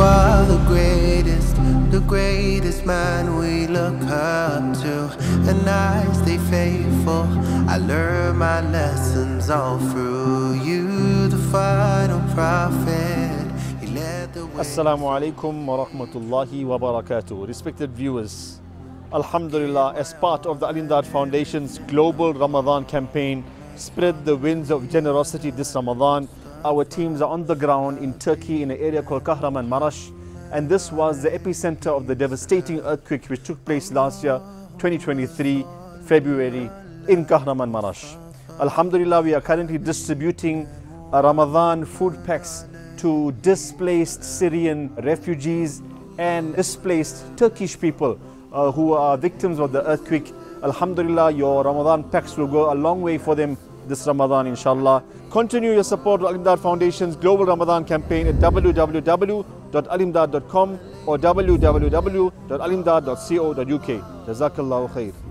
are the greatest, the greatest man we look up to. And I stay faithful. I learn my lessons all through you, the final prophet. Assalamu alaikum wa rahmatullahi wa barakatuh. Respected viewers, Alhamdulillah, as part of the Al-Imdaad Foundation's global Ramadan campaign, Spread the Winds of Generosity this Ramadan, our teams are on the ground in Turkey in an area called Kahramanmaraş. And this was the epicenter of the devastating earthquake which took place last year, 2023, February, in Kahramanmaraş. Alhamdulillah, we are currently distributing uh, Ramadan food packs to displaced Syrian refugees and displaced Turkish people uh, who are victims of the earthquake. Alhamdulillah, your Ramadan packs will go a long way for them this Ramadan, inshallah. Continue your support of Al-Imdaad Foundation's Global Ramadan campaign at www.alimdaad.com or www.alimdaad.co.uk. Jazakallahu khair.